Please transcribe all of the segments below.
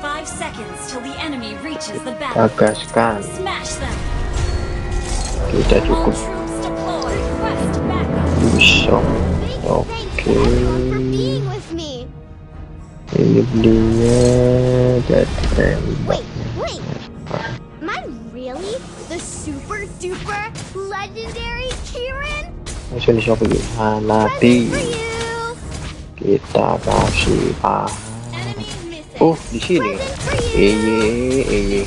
Five seconds till the enemy reaches the. Tagaskan. Smash them. Kita cukup. Bisa. Oke. thanks everyone for being with. Ini belinya jadi tembak. Am I really the super duper legendary Kieran? Langsung di? Present Nanti for you. Kita kasih missing. Oh, di sini. Eye, eye,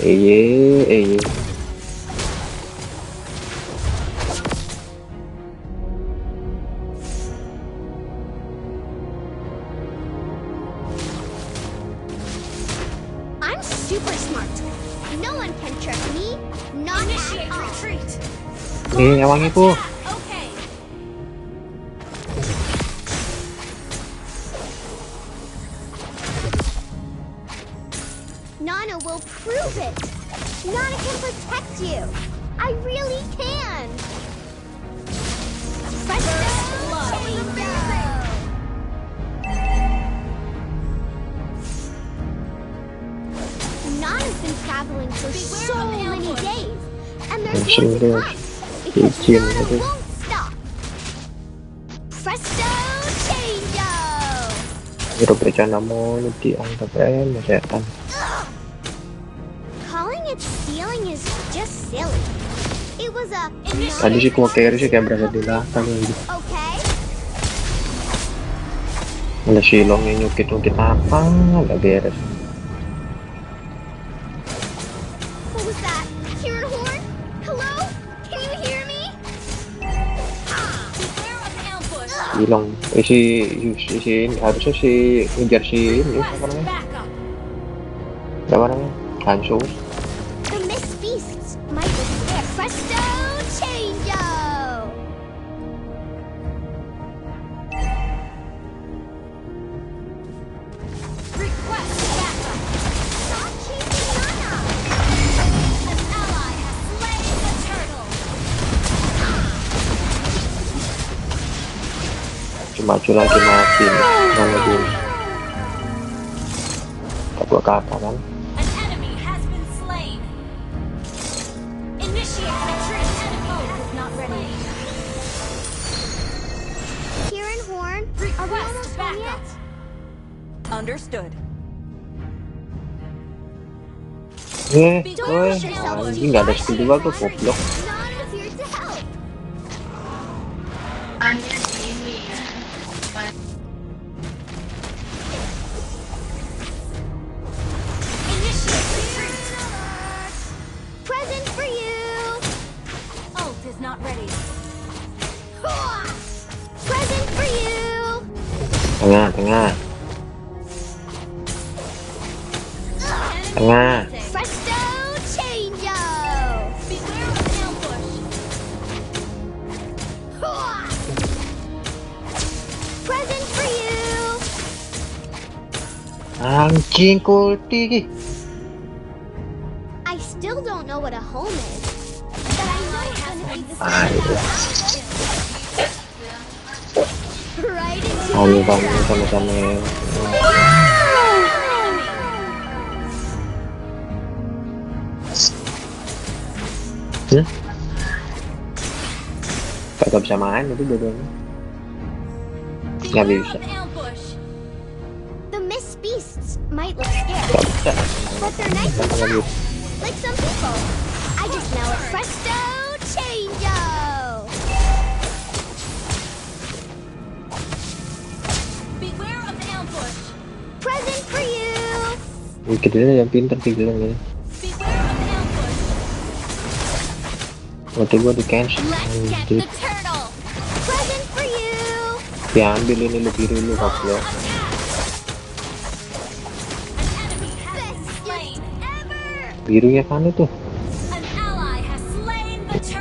eye, eye. I'm super smart. No one can trick me. Not Initiate at all. retreat. Nih, ewangi po. Okay. Traveling for so of many days, and there's to there's come because eighteen Nana maybe. won't stop. Presto chango. Hero bercanda mulu dianggap remeh setan. Calling it stealing is just silly. It was a Tadi sih gua carry sih kayak berasa di belakang gitu. okay. Ada silongnya nyukit-nyukit apa, nggak beres. Silong, eh si, si, si, ini harusnya si ngejar si ini apa Request namanya? backup. Apa namanya? Hansu. Are we Request almost home backup. yet? Understood. Eh, Don't woi, push yourselves anjing too nggak ada Anjing kulti. I still don't know what a home is, but I know it's gonna be the Ayo, right into ayo my kamu trap. sama-sama. Hmm? Kagak bisa main itu dua-duanya. Nggak Beware bisa. But they're nice and Nggak like some people. I just know it. Presto chango. Beware of ambush. Present for you. Dikit aja yang pinter sih bilang ini. Beware of ambush. Waktu gua di cancel. Let's get Anjir. the turtle. Present biru ya kan itu.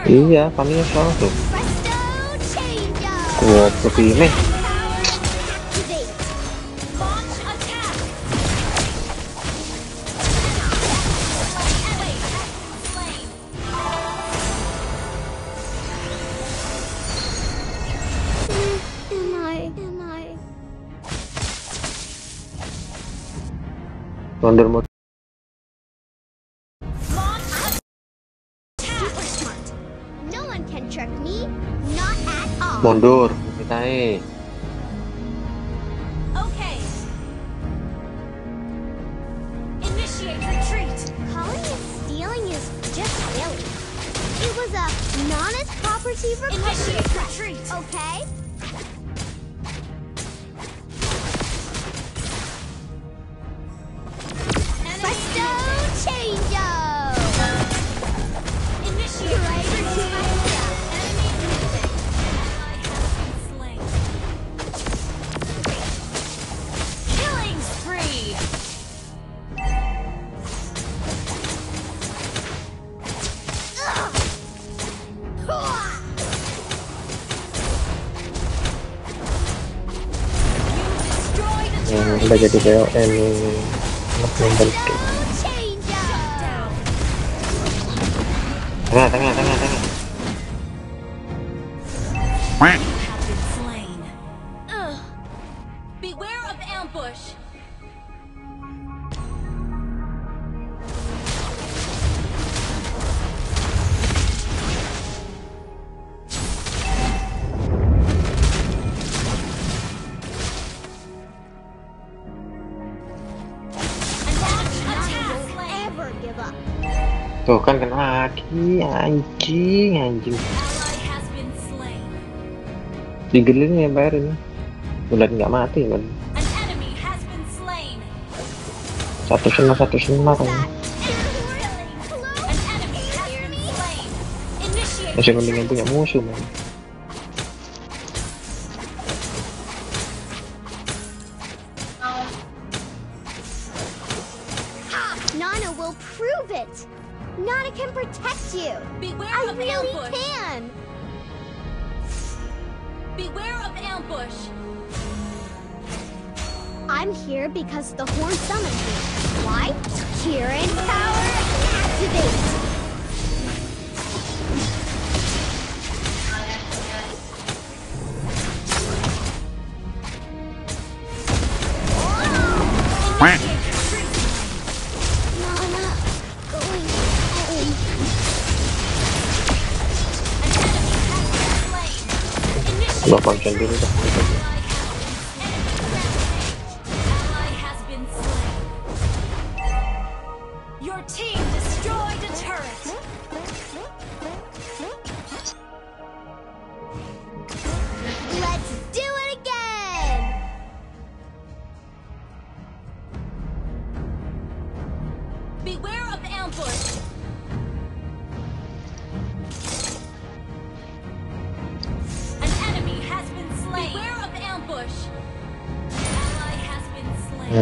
Iya kami sekarang tuh. Gua seperti ini. Wonder Mode. Mundur. Kita nih. Okay. Initiate retreat. Calling it stealing is just silly. It was a Nana's property recovery Initiate retreat. Okay? udah jadi ini belum bentuk tengah tengah tengah tengah. Tuh kan kena lagi anjing anjing. Ally has been slain. Digelin ya bayar ini. Bulan nggak mati kan. An enemy has been slain. Satu sena satu sena kan. That really close. An enemy has been slain. Initiate. Masih mendingan punya musuh man. Nana will prove it. Nana can protect you. Beware I of really ambush. can. Beware of ambush. I'm here because the horn summoned me. Why? Kieran power activate. Enemy has been slain.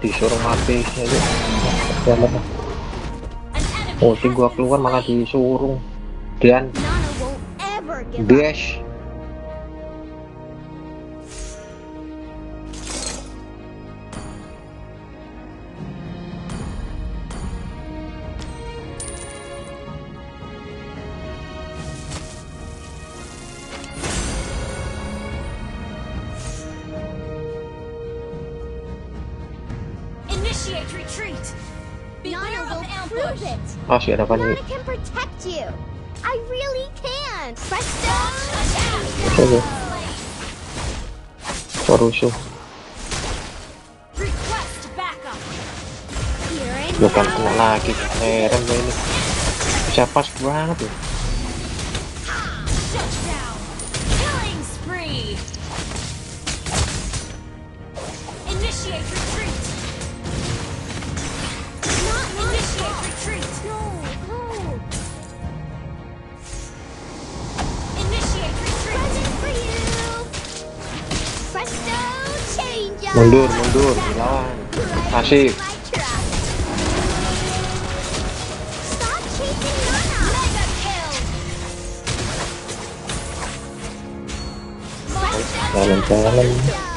disuruh mati aja. Jalan lah. An enemy Oh, sih has gua been keluar malah slain. disuruh. Dan Nana won't ever give up. dash. Coba. Slain. Perusuh. Request backup. Kieran Bukan power kena lagi. Heran gue ini. Bisa Bisa pas banget ya. Shut down. Killing spree. Initiate retreat. Mundur, mundur, dilawan. Asik. Stop chasing Nana. Mega kill. Jalan-jalan.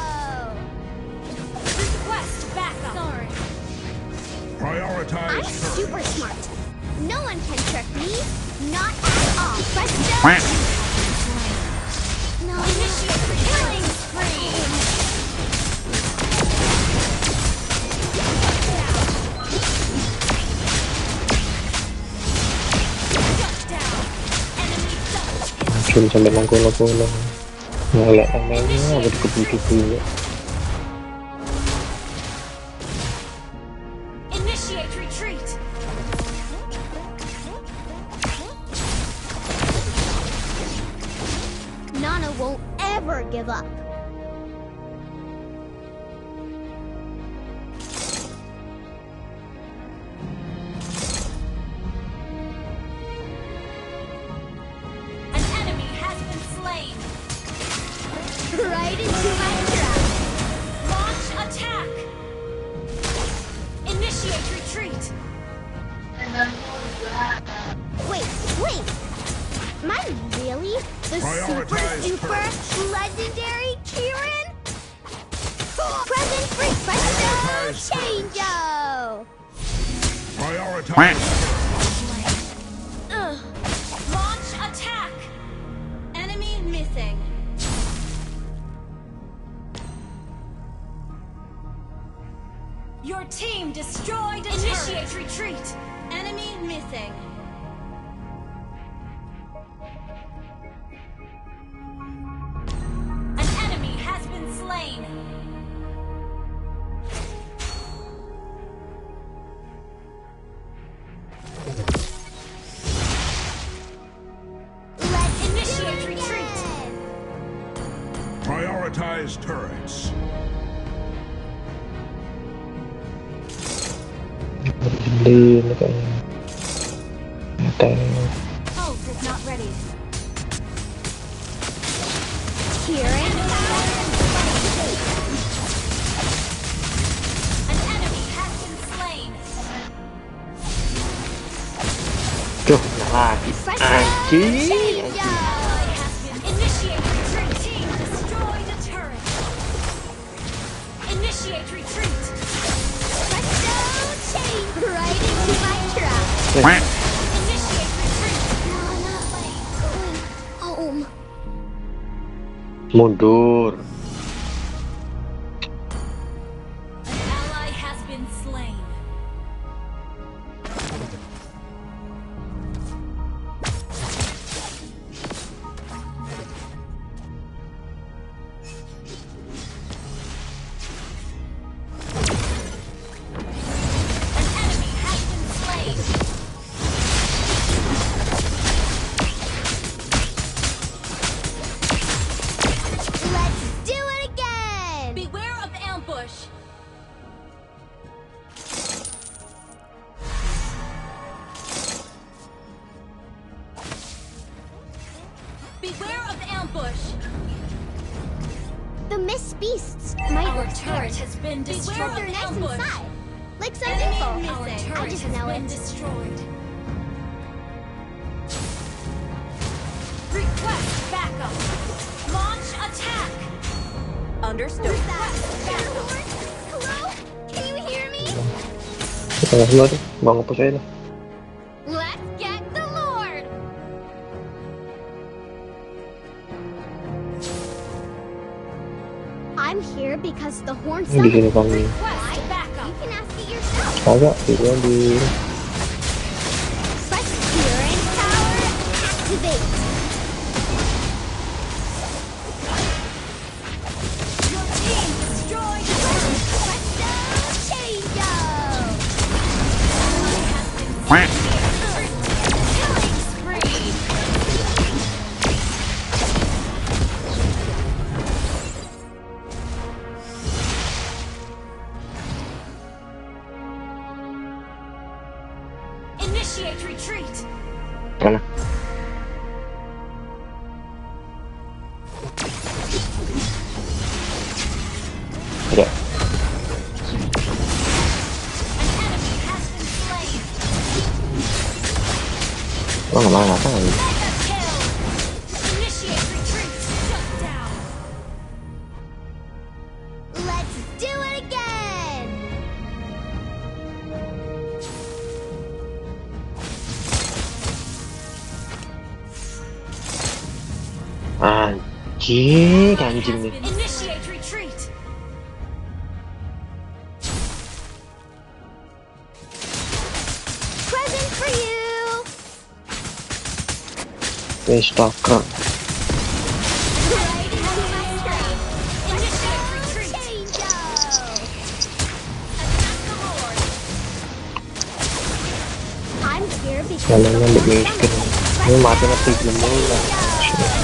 belum sampai nang kono-kono ngelek nang apa dikebut-kebut. Ya? Wait, wait. Am I really the super Prioritize duper legendary Kieran? Present free presto Prioritize changeo. Prioritize Ugh. Launch attack. Enemy missing. Your team destroyed a Initiate retreat. Enemy missing. An enemy has been slain. Let's Initiate retreat. Prioritize turrets. An enemy has been slain. Duh, lagi. Anjing. Trap. Initiate retreat. Nana going home. Mundur. Turret scared. has been Beware destroyed. of their necks inside. Like some Enemy info. Our I just has know been it. destroyed. Request backup. Launch attack. Understood. Who's that? Airhorn? Hello? Can you hear me? Tengah semua tuh. Mau ngepush the horn Ini di sini summoned me. kami. Request You backup. can ask it yourself. Kagak, dia di Press anjing, anjing nih. Oke, okay, stalker. I'm miskin. Ini.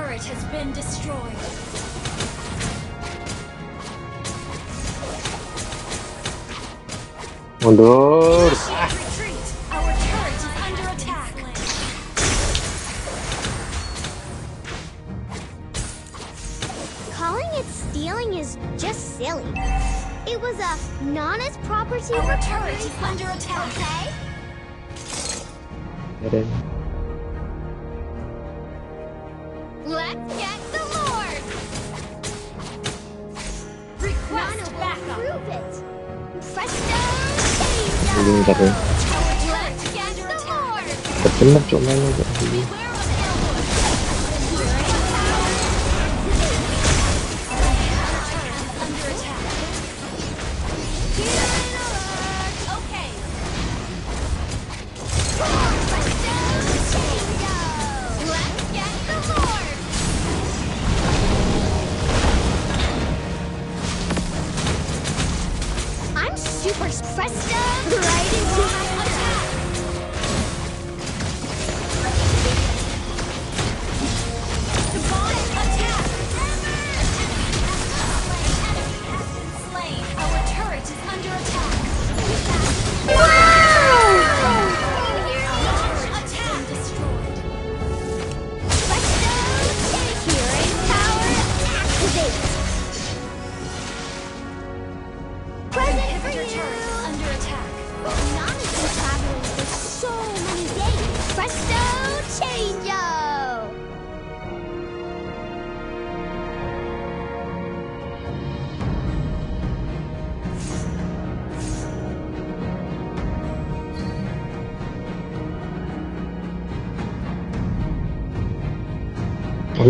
Mundur. Calling it stealing is just silly. It was a Nana's property. Our turret is under attack. Okay? Get in. 합니다를 몇 분만 좀 하는 거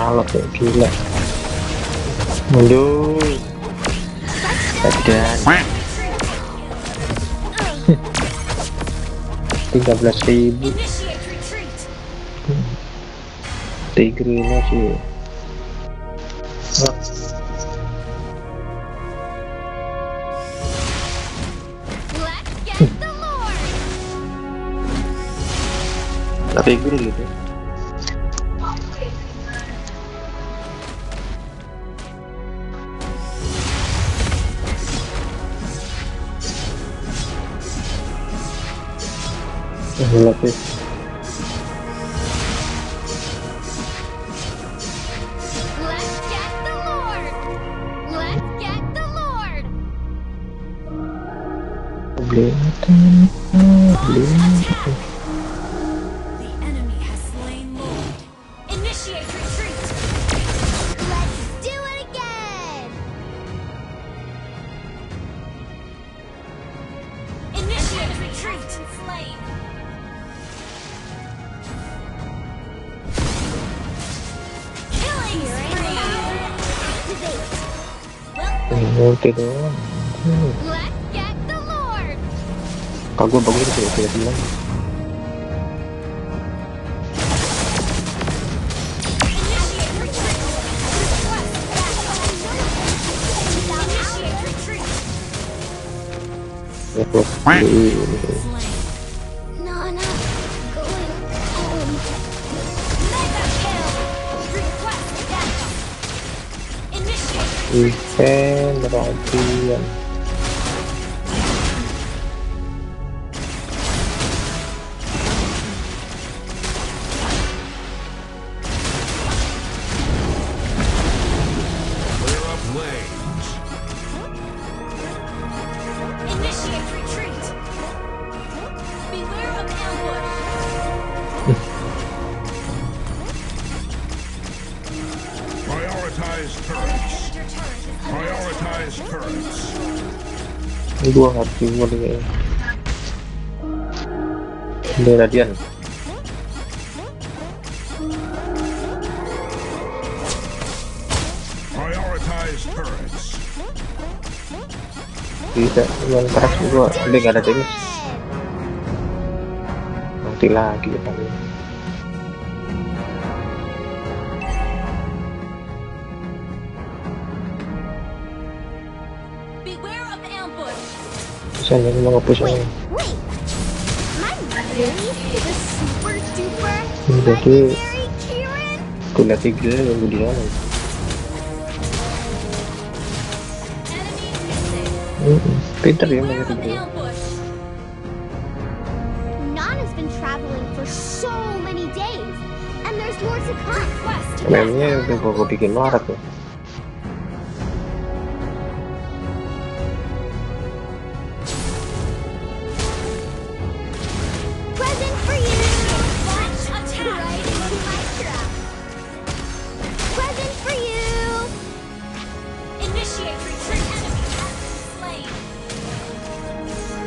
alat kayak gila. Mulu, ada, tiga belas ribu. Tigrina lagi, Tapi gini gitu Lucky. Blame it on me. Blame it on me. bagus bagus itu saya bilang Okay. round ini gua ngerti mode ini ini radian. Tidak yang keras gua ini ada jenis nanti lagi ya Saan yung eh, Mga push na yun. Yung dati, kung natigil eh, na, nabuli na lang. Peter yun, tigil. Memangnya yang kau bikin marah tuh.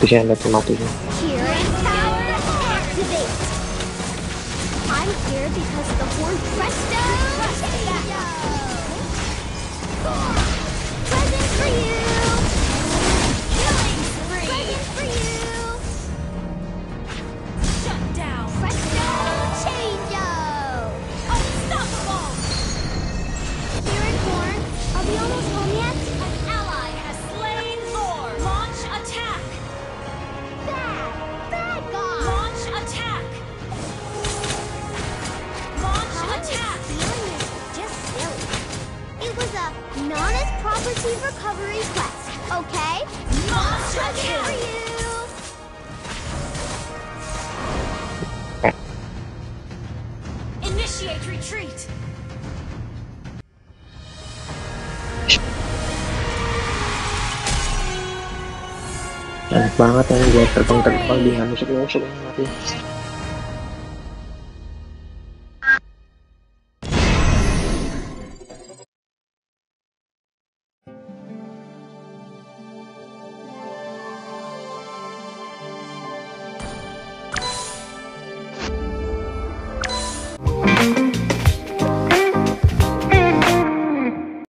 tu się lepiej ma tu się. I'm here because the horn presto! Guaranteed recovery quest, okay? Monster kill! For you! Initiate retreat! Banget terbang-terbang di.